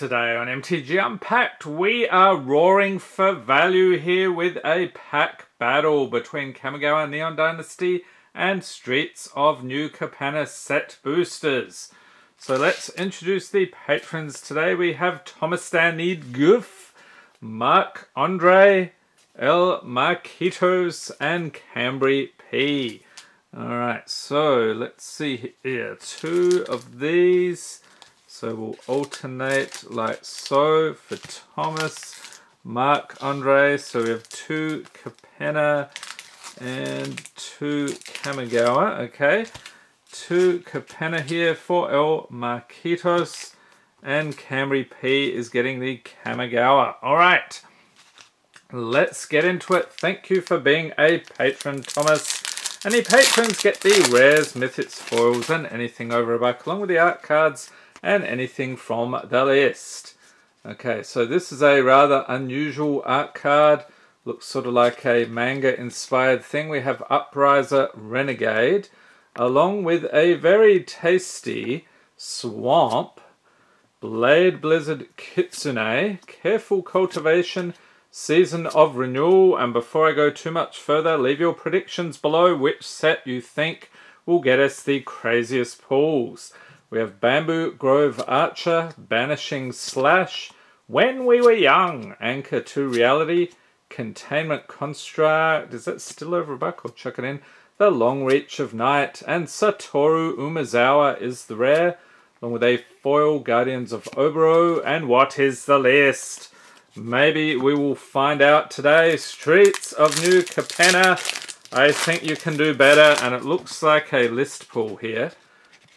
Today on MTG Unpacked, we are roaring for value here with a pack battle between Kamigawa Neon Dynasty and Streets of New Capenna set boosters. So let's introduce the patrons today. We have Thomas Stanid Goof, Mark Andre, El Marquitos, and Cambry P. Alright, so let's see here. Two of these. So we'll alternate like so for Thomas, Mark Andre. So we have two Capenna and two Kamigawa. Okay. Two Capenna here for El Marquitos. And Camry P is getting the Kamigawa. Alright. Let's get into it. Thank you for being a patron, Thomas. Any patrons get the rares, mythics, foils, and anything over a buck, along with the art cards and anything from the list. Okay, so this is a rather unusual art card. Looks sort of like a manga inspired thing. We have Upriser Renegade along with a very tasty Swamp Blade Blizzard Kitsune. Careful cultivation, season of renewal. And before I go too much further, leave your predictions below which set you think will get us the craziest pulls. We have Bamboo Grove Archer, Banishing Slash, When We Were Young, Anchor to Reality, Containment Construct, is that still over a buck? I'll chuck it in. The Long Reach of Night, and Satoru Umezawa is the rare, along with a foil Guardians of Oboro, and what is the list? Maybe we will find out today. Streets of New Capenna. I think you can do better, and it looks like a list pull here.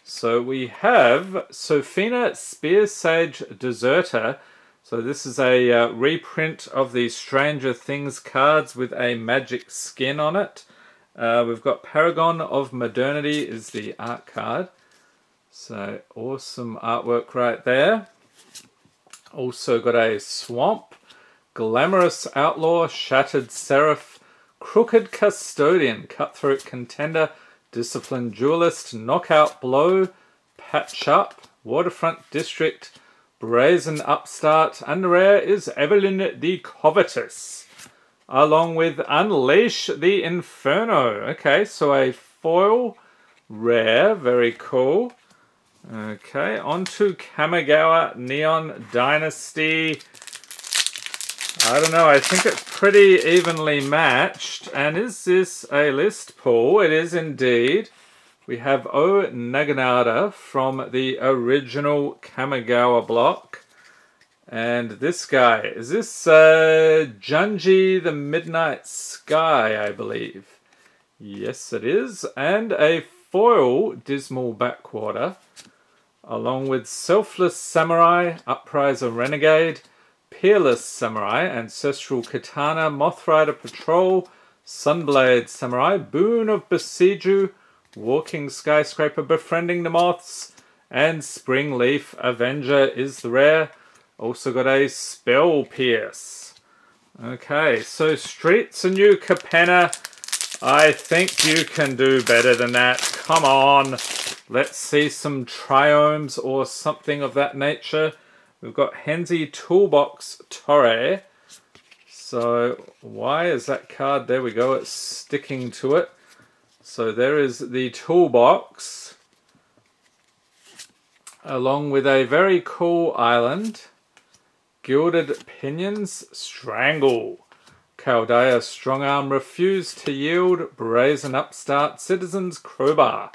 So we have Sophina Spear Sage Deserter. So this is a uh, reprint of the Stranger Things cards with a magic skin on it. Uh, we've got Paragon of Modernity is the art card. So awesome artwork right there. Also got a Swamp, Glamorous Outlaw, Shattered Seraph, Crooked Custodian, Cutthroat Contender, Disciplined Duelist, Knockout Blow, Patch Up, Waterfront District, Brazen Upstart, and rare is Evelyn the Covetous, along with Unleash the Inferno. Okay, so a foil rare, very cool. Okay, on to Kamigawa Neon Dynasty. I don't know, I think it's pretty evenly matched. And is this a list pull? It is indeed. We have O Naginata from the original Kamigawa block. And this guy, is this uh, Junji the Midnight Sky, I believe? Yes, it is. And a foil Dismal Backwater, along with Selfless Samurai, Upriser Renegade, Peerless Samurai, Ancestral Katana, Mothrider Patrol, Sunblade Samurai, Boon of Boseiju, Walking Skyscraper Befriending the Moths, and Springleaf Avenger is the rare. Also got a Spell Pierce. Okay, so Streets and New Capenna. I think you can do better than that. Come on. Let's see some triomes or something of that nature. We've got Henzie Toolbox Torre. So why is that card? There we go. It's sticking to it. So there is the toolbox along with a very cool island. Gilded Pinions Strangle. Caldaia Strongarm Refuse to Yield. Brazen Upstart Citizens Crowbar.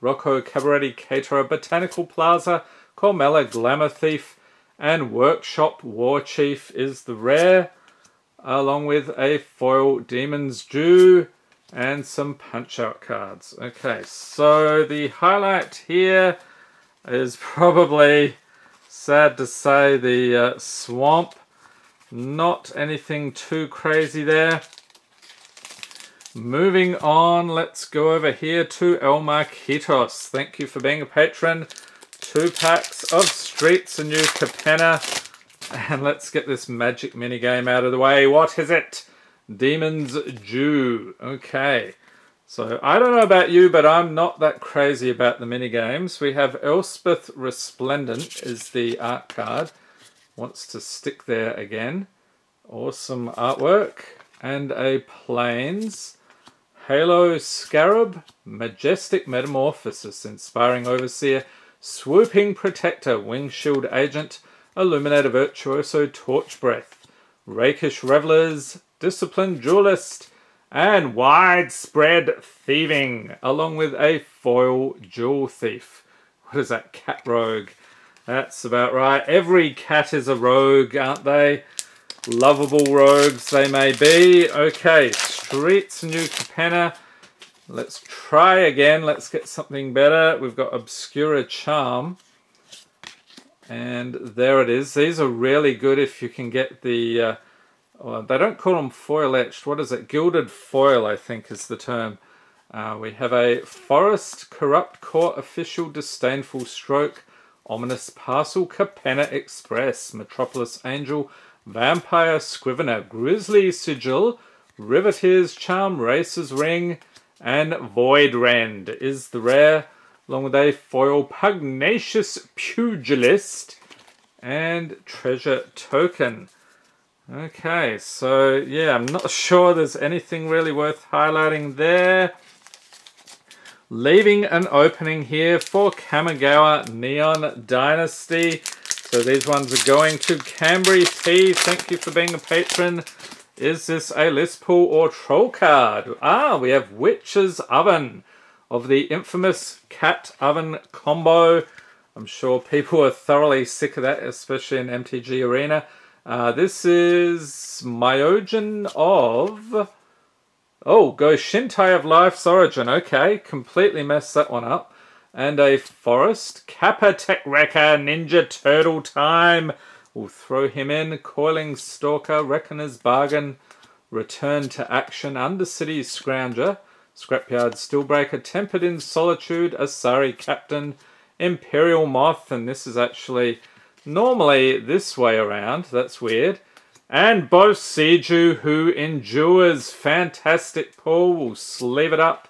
Rocco Cabaretti Caterer Botanical Plaza. Cormela Glamour Thief. And Workshop War Chief is the rare. Along with a foil Demon's Due and some punch out cards. Okay, so the highlight here is probably sad to say the uh, swamp. Not anything too crazy there. Moving on, let's go over here to El Marquitos. Thank you for being a patron. Two packs of Streets and New Capenna. And let's get this magic mini game out of the way. What is it? Demon's Due. Okay. So, I don't know about you, but I'm not that crazy about the mini games. We have Elspeth Resplendent is the art card. wants to stick there again. Awesome artwork. And a Plains Halo Scarab, Majestic Metamorphosis, Inspiring Overseer, Swooping Protector, Wing Shield Agent, Illuminator Virtuoso, Torch Breath, Rakish Revelers, Disciplined Duelist, and Widespread Thieving, along with a foil Jewel Thief. What is that? Cat Rogue. That's about right. Every cat is a rogue, aren't they? Lovable rogues they may be. Okay, Streets New Capenna. Let's try again. Let's get something better. We've got Obscura Charm. And there it is. These are really good if you can get the... Uh, well, they don't call them foil etched. What is it? Gilded foil, I think, is the term. Uh, we have a Forest Corrupt Court Official Disdainful Stroke, Ominous Parcel, Capenna Express, Metropolis Angel, Vampire Scrivener, Grisly Sigil, Riveteer's Charm, Racer's Ring, and Void Rend is the rare, along with a foil Pugnacious Pugilist and Treasure Token. Okay, so yeah, I'm not sure there's anything really worth highlighting there. Leaving an opening here for Kamigawa Neon Dynasty. So these ones are going to Cambry T. Thank you for being a patron. Is this a list pull or troll card? Ah, we have Witch's Oven of the infamous Cat Oven combo. I'm sure people are thoroughly sick of that, especially in MTG Arena. Uh, this is Myojin of... Oh, Go Shintai of Life's Origin. Okay, completely messed that one up and a forest. Kappa Tech Wrecker, Ninja Turtle time. We'll throw him in. Coiling Stalker, Reckoner's Bargain, Return to Action, Undercity Scrounger, Scrapyard Steelbreaker, Tempered in Solitude, Asari Captain, Imperial Moth, and this is actually normally this way around. That's weird. And Boseiju, who endures. Fantastic pull. We'll sleeve it up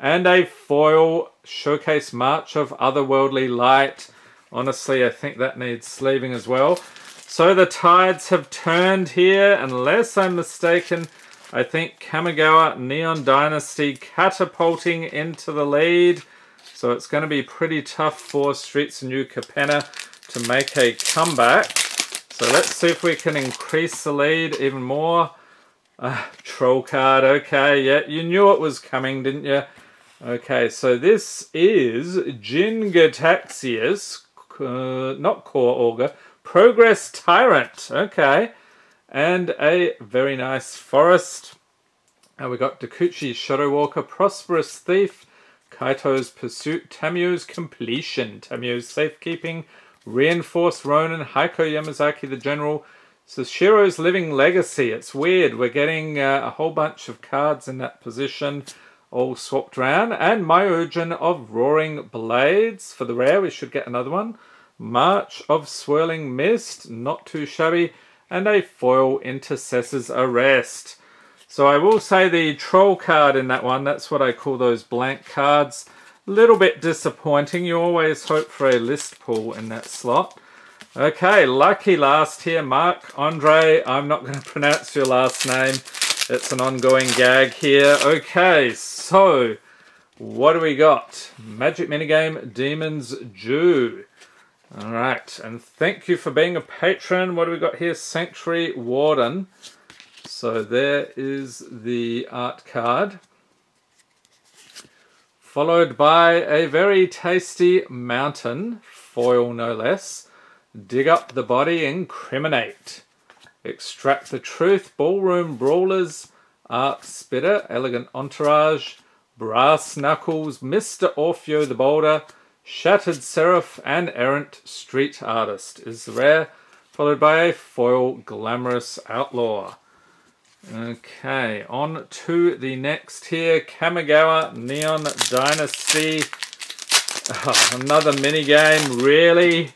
and a foil showcase March of Otherworldly Light. Honestly, I think that needs sleeving as well. So the tides have turned here, unless I'm mistaken. I think Kamigawa Neon Dynasty catapulting into the lead. So it's going to be pretty tough for Streets New Capenna to make a comeback. So let's see if we can increase the lead even more. Uh, troll card, okay, yeah, you knew it was coming, didn't you? Okay, so this is Jin-Gitaxias, uh, not Core Augur, Progress Tyrant. Okay, and a very nice forest. And we got Dokuchi Shadow Walker, Prosperous Thief, Kaito's Pursuit, Tamiyo's Compleation, Tamiyo's Safekeeping, Reinforced Ronin, Heiko Yamazaki the General, Seshiro's Living Legacy. It's weird, we're getting uh, a whole bunch of cards in that position all swapped around. And Myojin of Roaring Blades. For the rare, we should get another one. March of Swirling Mist, not too shabby. And a foil Intercessor's Arrest. So I will say the Troll card in that one, that's what I call those blank cards. A little bit disappointing. You always hope for a list pull in that slot. Okay, lucky last here, Mark Andre. I'm not going to pronounce your last name. It's an ongoing gag here. Okay, so what do we got? Magic minigame, Demon's Due. Alright, and thank you for being a patron. What do we got here? Sanctuary Warden. So there is the art card. Followed by a very tasty mountain, foil no less. Dig up the body, incriminate. Extract the Truth, Ballroom Brawlers, Arc Spitter, Elegant Entourage, Brass Knuckles, Mr. Orfeo the Boulder, Shattered Seraph, and Errant Street Artist is rare, followed by a foil Glamorous Outlaw. Okay, on to the next here, Kamigawa Neon Dynasty. Oh, another mini game, really?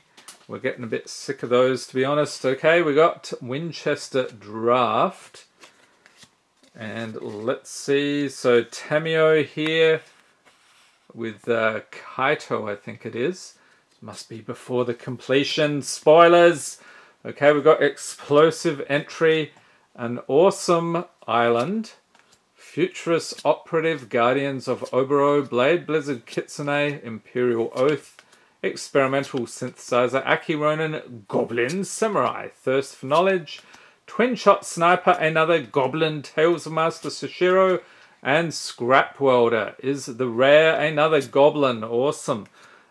We're getting a bit sick of those, to be honest. Okay, we got Winchester Draft. And let's see. So Tamiyo here with uh, Kaito, I think it is. Must be before the completion. Spoilers! Okay, we've got Explosive Entry, an awesome island, Futurist Operative, Guardians of Oboro, Blade Blizzard Kitsune, Imperial Oath, Experimental Synthesizer, Akki Ronin, Goblin Samurai, Thirst for Knowledge, Twin Shot Sniper, another Goblin, Tales of Master Seshiro, and Scrap Welder is the rare, another Goblin, awesome,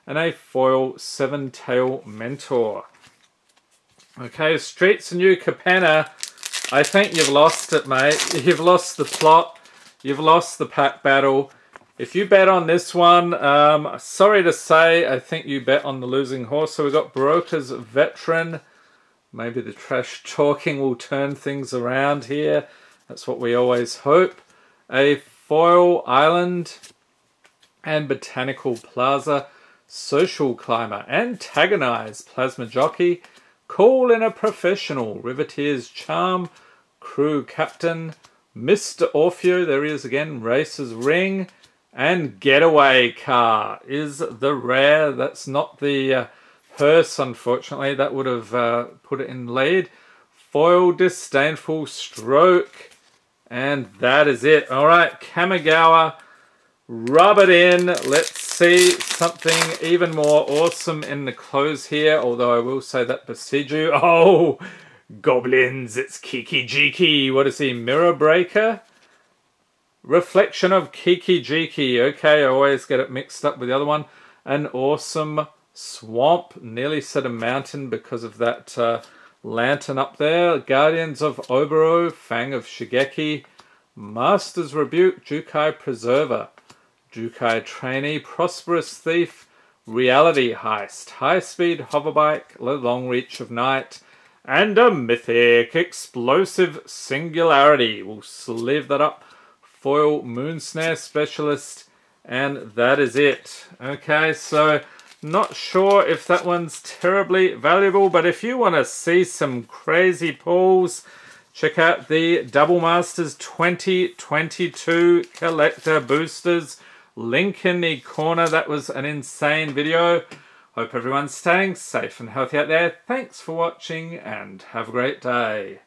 and a foil Seven Tail Mentor. Okay, Streets of New Capenna. I think you've lost it, mate. You've lost the plot. You've lost the pack battle. If you bet on this one, um, sorry to say, I think you bet on the losing horse. So we've got Broker's Veteran. Maybe the trash talking will turn things around here. That's what we always hope. A Foil Island and Botanical Plaza. Social Climber. Antagonize Plasma Jockey. Call in a Professional, Riveteer's Charm, Crew Captain, Mr. Orfeo, there he is again, Racer's Ring, and Getaway Car is the rare. That's not the uh, hearse, unfortunately. That would have uh, put it in lead. Foil Disdainful Stroke, and that is it. All right, Kamigawa, rub it in. Let's see something even more awesome in the close here, although I will say that Boseiju. Oh, goblins, it's Kiki Jiki. What is he, Mirror Breaker? Reflection of Kiki Jiki. Okay, I always get it mixed up with the other one. An awesome swamp. Nearly said a mountain because of that uh, lantern up there. Guardians of Oboro, Fang of Shigeki. Master's Rebuke, Jukai Preserver. Jukai Trainee, Prosperous Thief, Reality Heist, High Speed Hoverbike, Long Reach of Night, and a Mythic Explosive Singularity. We'll sleeve that up. Foil Moon Snare Specialist, and that is it. Okay, so not sure if that one's terribly valuable, but if you want to see some crazy pulls, check out the Double Masters 2022 Collector Boosters link in the corner. That was an insane video. Hope everyone's staying safe and healthy out there. Thanks for watching and have a great day.